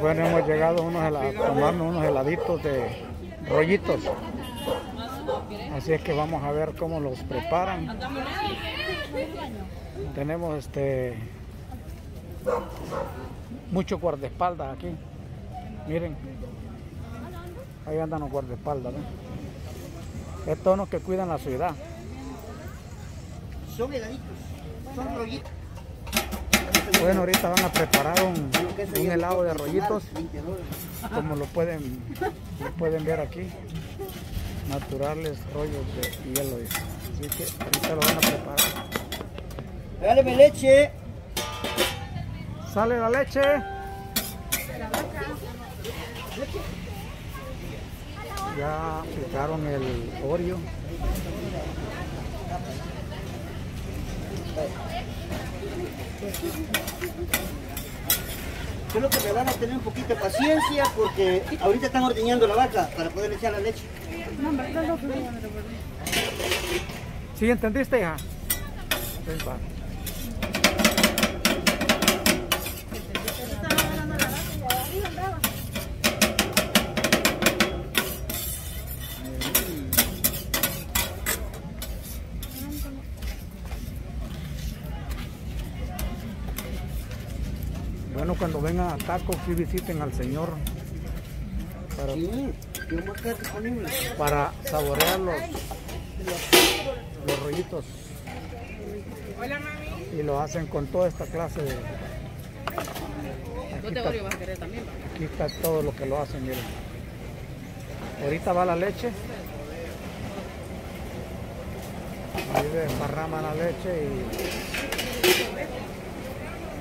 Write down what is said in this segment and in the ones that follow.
Bueno, hemos llegado a tomarnos unos heladitos de rollitos. Así es que vamos a ver cómo los preparan. Tenemos este mucho guardaespaldas aquí. Miren. Ahí andan los guardaespaldas. Estos son los que cuidan la ciudad. Son heladitos, son rollitos. Bueno, ahorita van a preparar un, un helado de rollitos, como lo pueden, lo pueden ver aquí. Naturales rollos de hielo. Así que ahorita lo van a preparar. Regáleme leche. Sale la leche. Ya picaron el Oreo. Solo que me van a tener un poquito de paciencia porque ahorita están ordeñando la vaca para poder echar la leche. ¿Sí entendiste, hija? Ven, va. Bueno, cuando vengan a Taco, sí visiten al Señor para, para saborear los, los rollitos. Y lo hacen con toda esta clase de... Aquí está, aquí está todo lo que lo hacen, miren. Ahorita va la leche. Ahí desparraman la leche y...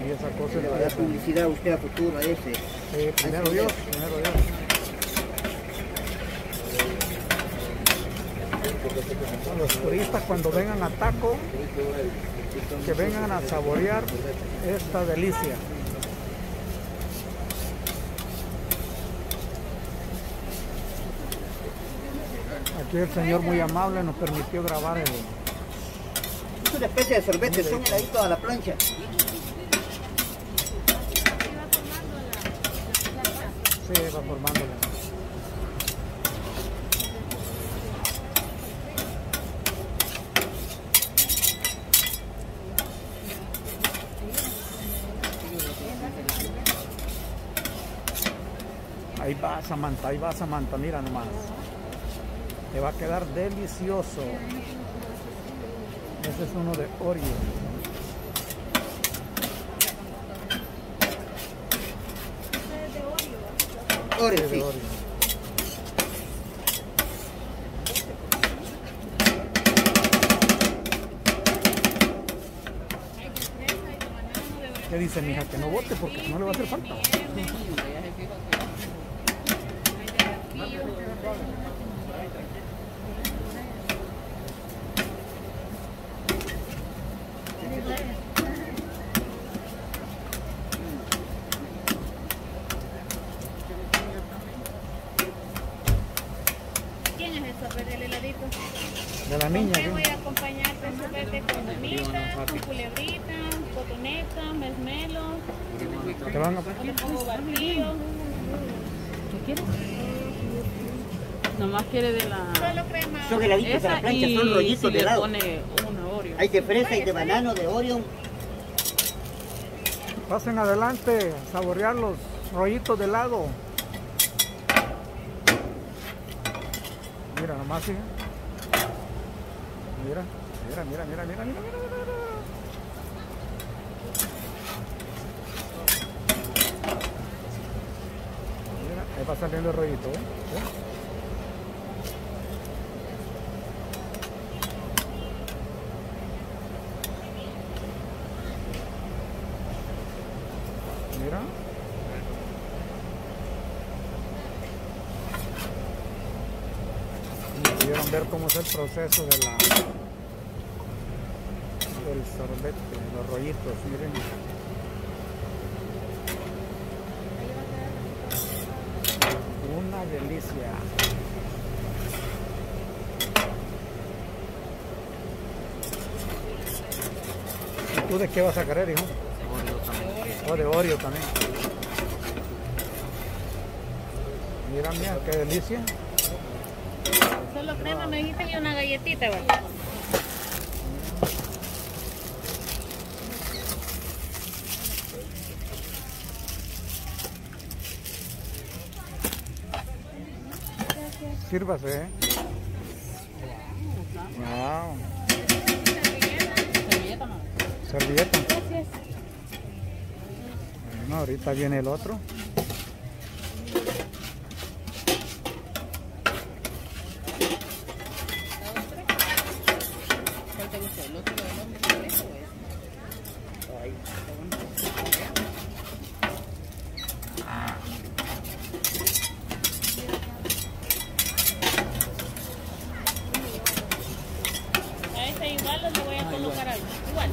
Y esa cosa Le va a dar publicidad a usted a futuro a ese. Sí, primero Dios, primero Dios. Los turistas cuando vengan a Taco, que vengan a saborear esta delicia. Aquí el señor muy amable nos permitió grabar el... Es una especie de sorbete, son heladitos a la plancha. Sí, va formándola. Ahí va Samantha, ahí va Samantha, mira nomás. Te va a quedar delicioso. Ese es uno de Oreo. ¿Qué dice mi hija? Que no vote porque no le va a hacer falta. ¿Quién es el sope del heladito? De la niña, Te ¿sí? voy a acompañar con sopete con gomitas, con culebrita, cotoneta, mesmelo, Te van a... barbillo. ¿Qué quieres? Nomás quiere de la... Solo crema. Son heladitos a la Esa plancha, son rollitos si de helado. pone una Oreo. Hay de fresa y de banano, de Oreo. Pasen adelante a saborear los rollitos de helado. Mira nomás, ¿sí? mira, mira, mira, mira, mira, mira, mira, mira. Mira, ahí va saliendo el rollito, ¿eh? ¿Eh? Ver cómo es el proceso de la del sorbete, los rollitos, miren. Una delicia. ¿Y tú de qué vas a querer, hijo? Oh, de Oreo también. Mira, mira, qué delicia. Solo crema me dijiste y una galletita, ¿verdad? Sírvase, ¿eh? Wow. Servilleta. Servilleta. Gracias. Bueno, ahorita viene el otro. A ese igual o le voy a colocar algo. Igual.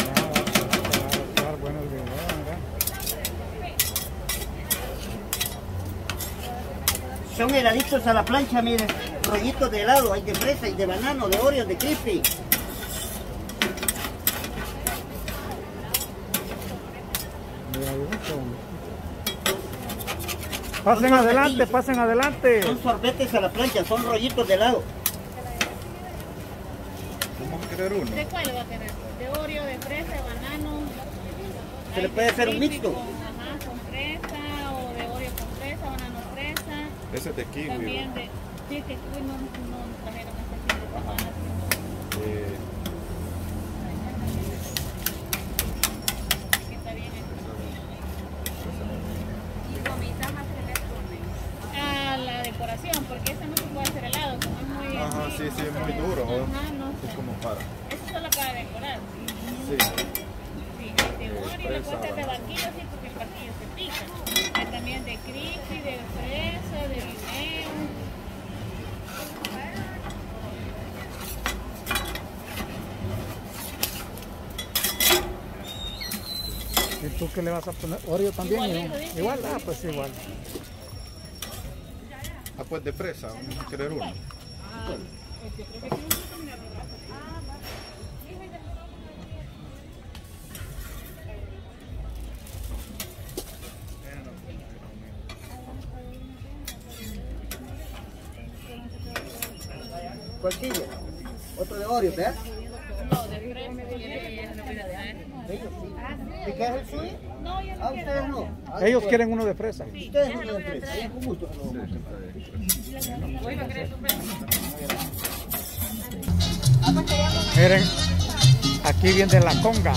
Ya, va a quedar bueno el video, mira. Son heladitos a la plancha, miren. Rollitos de helado, hay de fresa, hay de banano, de oreo, de crispy. Pasen adelante, pasen adelante. Son sorbetes a la plancha, son rollitos de helado. Vamos a querer uno. ¿De cuál va a querer? De Oreo, de fresa, de banano. Se le puede de hacer un mixto. Con, ajá, con fresa o de Oreo con fresa, banano fresa. Ese es de kiwi. También de... Sí, que kiwi no, no trajeron este fin de semana. Eh. ¿Y porque esa no se puede hacer helado, como es muy... Ajá, así, sí, sí, es muy duro. Ajá, no es sé. como para. Eso es solo para decorar. Sí. Sí, de Oreo le puede hacer de barquillo, sí, porque el barquillo se pica. Hay también de crispy, de fresa, de guineo. ¿Y tú qué le vas a poner? Oreo también. Igual, ah, pues igual. Ah, pues de fresa, vamos a querer uno. ¿Cuál sigue? Otro de Oreo, ¿verdad? No, de fresa. ¿De qué es el suyo? No, yo no Ah, quiero. ustedes no. Ah, Ellos quieren uno de fresa. Ustedes no quieren fresa. Ahí con gusto. Miren, aquí viene la conga.